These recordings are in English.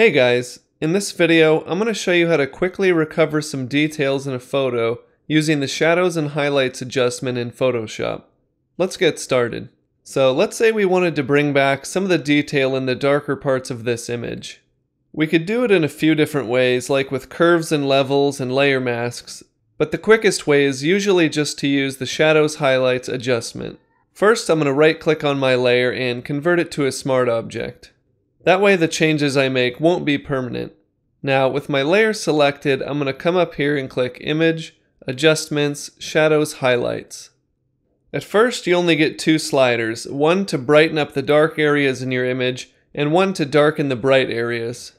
Hey guys, in this video I'm going to show you how to quickly recover some details in a photo using the shadows and highlights adjustment in Photoshop. Let's get started. So let's say we wanted to bring back some of the detail in the darker parts of this image. We could do it in a few different ways like with curves and levels and layer masks, but the quickest way is usually just to use the shadows highlights adjustment. First I'm going to right click on my layer and convert it to a smart object. That way the changes I make won't be permanent. Now with my layer selected, I'm going to come up here and click Image, Adjustments, Shadows, Highlights. At first you only get two sliders, one to brighten up the dark areas in your image, and one to darken the bright areas.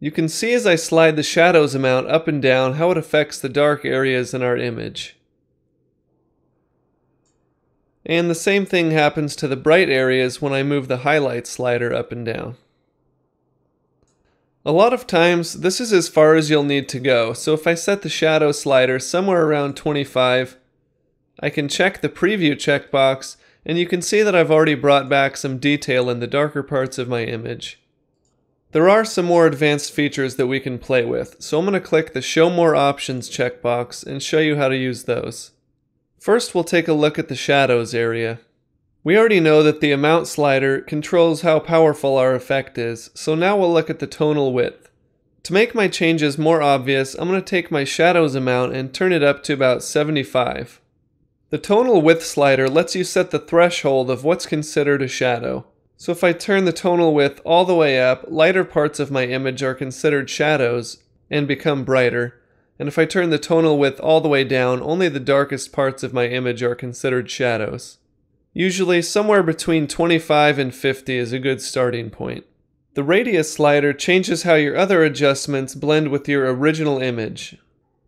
You can see as I slide the shadows amount up and down how it affects the dark areas in our image. And the same thing happens to the bright areas when I move the highlight slider up and down. A lot of times, this is as far as you'll need to go, so if I set the shadow slider somewhere around 25, I can check the preview checkbox, and you can see that I've already brought back some detail in the darker parts of my image. There are some more advanced features that we can play with, so I'm going to click the Show More Options checkbox and show you how to use those. First, we'll take a look at the Shadows area. We already know that the amount slider controls how powerful our effect is, so now we'll look at the tonal width. To make my changes more obvious, I'm going to take my shadows amount and turn it up to about 75. The tonal width slider lets you set the threshold of what's considered a shadow. So if I turn the tonal width all the way up, lighter parts of my image are considered shadows and become brighter. And if I turn the tonal width all the way down, only the darkest parts of my image are considered shadows. Usually somewhere between 25 and 50 is a good starting point. The radius slider changes how your other adjustments blend with your original image.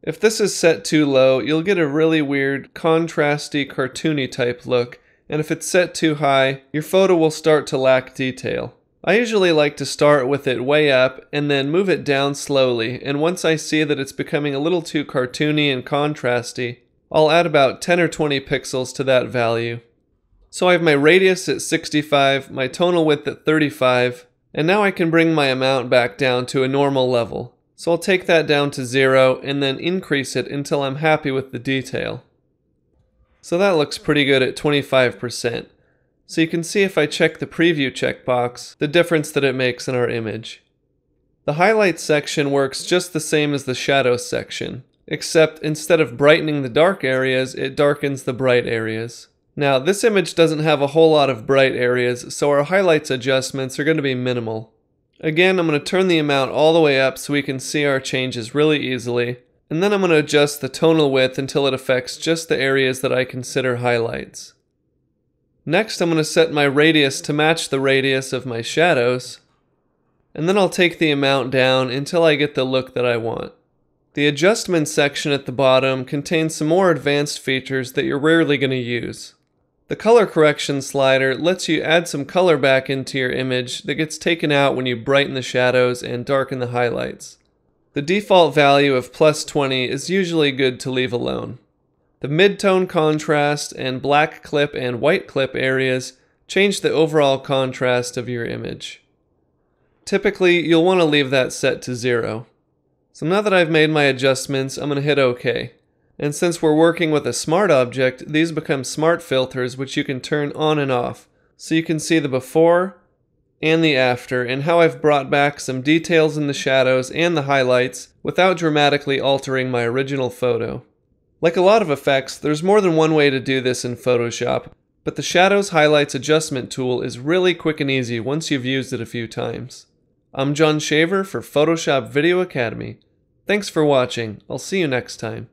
If this is set too low, you'll get a really weird, contrasty, cartoony type look, and if it's set too high, your photo will start to lack detail. I usually like to start with it way up and then move it down slowly, and once I see that it's becoming a little too cartoony and contrasty, I'll add about 10 or 20 pixels to that value. So I have my radius at 65, my tonal width at 35, and now I can bring my amount back down to a normal level. So I'll take that down to zero and then increase it until I'm happy with the detail. So that looks pretty good at 25%. So you can see if I check the preview checkbox, the difference that it makes in our image. The highlights section works just the same as the shadows section, except instead of brightening the dark areas, it darkens the bright areas. Now, this image doesn't have a whole lot of bright areas, so our highlights adjustments are going to be minimal. Again, I'm going to turn the amount all the way up so we can see our changes really easily, and then I'm going to adjust the tonal width until it affects just the areas that I consider highlights. Next, I'm going to set my radius to match the radius of my shadows, and then I'll take the amount down until I get the look that I want. The adjustments section at the bottom contains some more advanced features that you're rarely going to use. The color correction slider lets you add some color back into your image that gets taken out when you brighten the shadows and darken the highlights. The default value of plus 20 is usually good to leave alone. The midtone contrast and black clip and white clip areas change the overall contrast of your image. Typically, you'll want to leave that set to zero. So now that I've made my adjustments, I'm going to hit OK. And since we're working with a smart object, these become smart filters which you can turn on and off. So you can see the before and the after and how I've brought back some details in the shadows and the highlights without dramatically altering my original photo. Like a lot of effects, there's more than one way to do this in Photoshop, but the Shadows Highlights Adjustment tool is really quick and easy once you've used it a few times. I'm John Shaver for Photoshop Video Academy. Thanks for watching. I'll see you next time.